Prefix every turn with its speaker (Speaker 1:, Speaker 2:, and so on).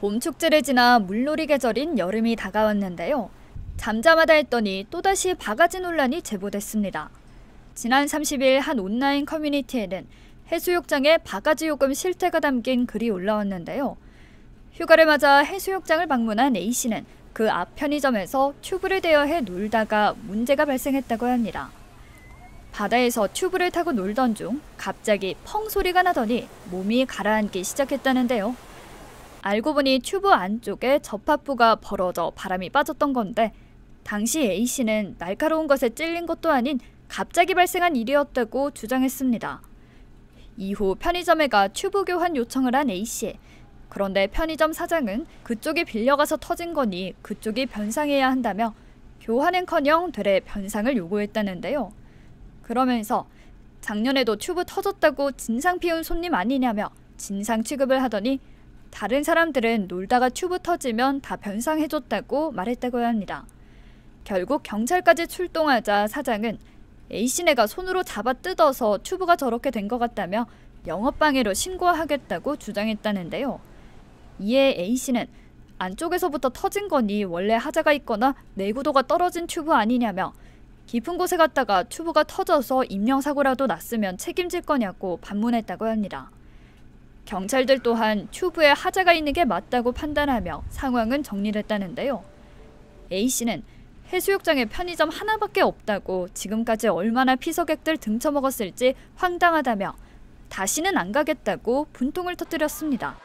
Speaker 1: 봄 축제를 지나 물놀이 계절인 여름이 다가왔는데요. 잠잠하다 했더니 또다시 바가지 논란이 제보됐습니다. 지난 30일 한 온라인 커뮤니티에는 해수욕장에 바가지 요금 실태가 담긴 글이 올라왔는데요. 휴가를 맞아 해수욕장을 방문한 A씨는 그 앞 편의점에서 튜브를 대여해 놀다가 문제가 발생했다고 합니다. 바다에서 튜브를 타고 놀던 중 갑자기 펑 소리가 나더니 몸이 가라앉기 시작했다는데요. 알고 보니 튜브 안쪽에 접합부가 벌어져 바람이 빠졌던 건데 당시 A씨는 날카로운 것에 찔린 것도 아닌 갑자기 발생한 일이었다고 주장했습니다. 이후 편의점에 가 튜브 교환 요청을 한 A씨. 그런데 편의점 사장은 그쪽이 빌려가서 터진 거니 그쪽이 변상해야 한다며 교환은커녕 되레 변상을 요구했다는데요. 그러면서 작년에도 튜브 터졌다고 진상 피운 손님 아니냐며 진상 취급을 하더니 다른 사람들은 놀다가 튜브 터지면 다 변상해줬다고 말했다고 합니다. 결국 경찰까지 출동하자 사장은 A씨네가 손으로 잡아 뜯어서 튜브가 저렇게 된 것 같다며 영업방해로 신고하겠다고 주장했다는데요. 이에 A씨는 안쪽에서부터 터진 거니 원래 하자가 있거나 내구도가 떨어진 튜브 아니냐며 깊은 곳에 갔다가 튜브가 터져서 인명사고라도 났으면 책임질 거냐고 반문했다고 합니다. 경찰들 또한 튜브에 하자가 있는 게 맞다고 판단하며 상황은 정리됐다는데요. A씨는 해수욕장에 편의점 하나밖에 없다고 지금까지 얼마나 피서객들 등쳐먹었을지 황당하다며 다시는 안 가겠다고 분통을 터뜨렸습니다.